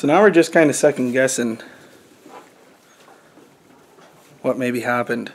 So now we're just kind of second guessing what maybe happened.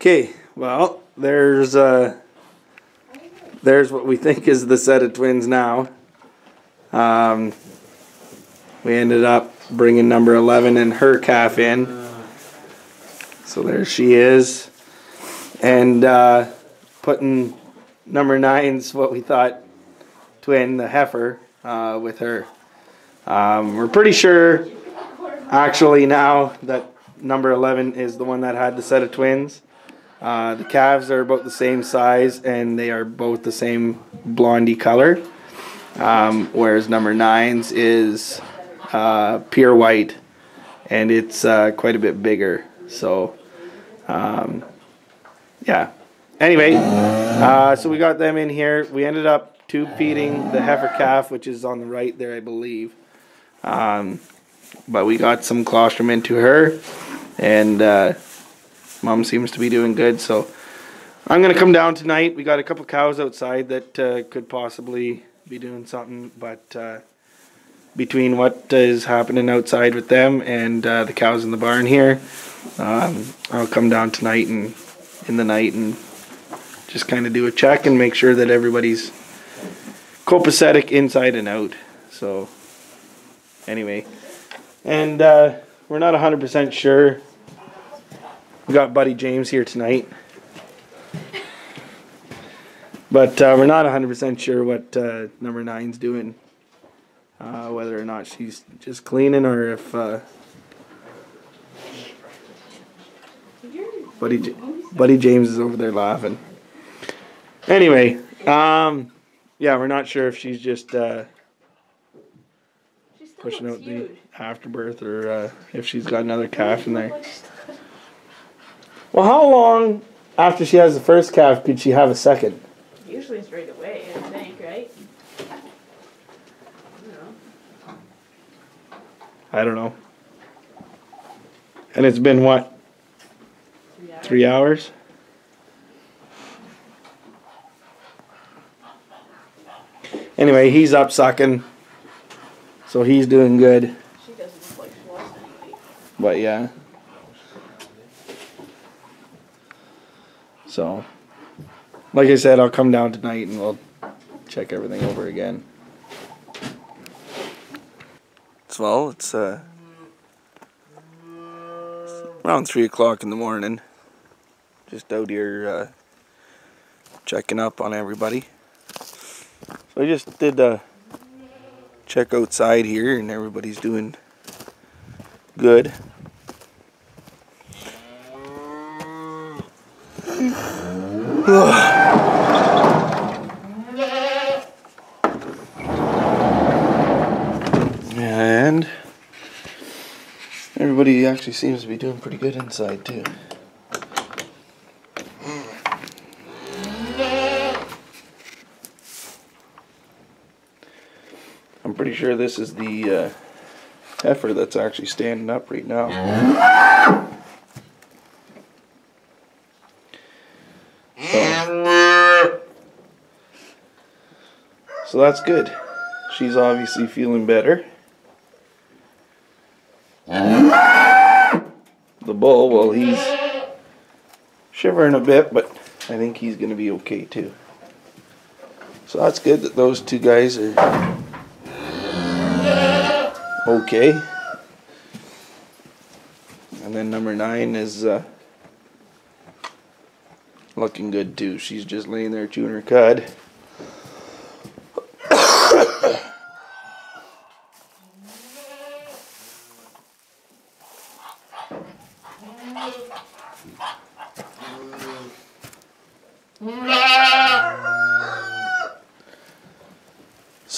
Okay, well, there's uh, there's what we think is the set of twins now. Um, we ended up bringing number 11 and her calf in. So there she is. And uh, putting number nine's what we thought twin, the heifer, uh, with her. Um, we're pretty sure actually now that number 11 is the one that had the set of twins. Uh, the calves are about the same size and they are both the same blondie color. Um, whereas number nine's is uh, pure white and it's uh, quite a bit bigger. So, um, yeah. Anyway, uh, so we got them in here. We ended up tube feeding the heifer calf, which is on the right there, I believe. Um, but we got some colostrum into her and uh, mom seems to be doing good. So I'm gonna come down tonight. We got a couple cows outside that uh, could possibly be doing something, but uh, between what is happening outside with them and uh, the cows in the barn here, um, I'll come down tonight and in the night and just kind of do a check and make sure that everybody's copacetic inside and out. So anyway, and uh, we're not 100% sure we got Buddy James here tonight. But uh, we're not 100% sure what uh, number nine's doing. Uh, whether or not she's just cleaning or if uh, Buddy, J- Buddy James is over there laughing. Anyway, um, yeah, we're not sure if she's just uh, pushing out the afterbirth or uh, if she's got another calf in there. Well, how long after she has the first calf could she have a second? Usually straight away, I think, right? I don't know. I don't know. And it's been what, Three hours. three hours? Anyway, he's up sucking. So he's doing good. She doesn't look like she lost any. But yeah. So, like I said, I'll come down tonight and we'll check everything over again. So, well, it's uh, around three o'clock in the morning. Just out here uh, checking up on everybody. So I just did a check outside here, and everybody's doing good. And everybody actually seems to be doing pretty good inside too. I'm pretty sure this is the uh, heifer that's actually standing up right now. So that's good. She's obviously feeling better. The bull, well, he's shivering a bit, but I think he's going to be okay too. So that's good that those two guys are okay. And then number nine is uh, looking good too. She's just laying there chewing her cud.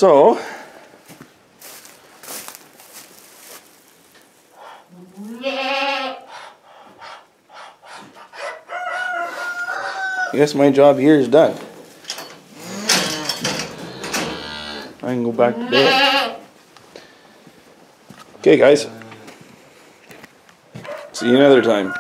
So, I guess my job here is done. I can go back to bed. Okay, guys. See you another time.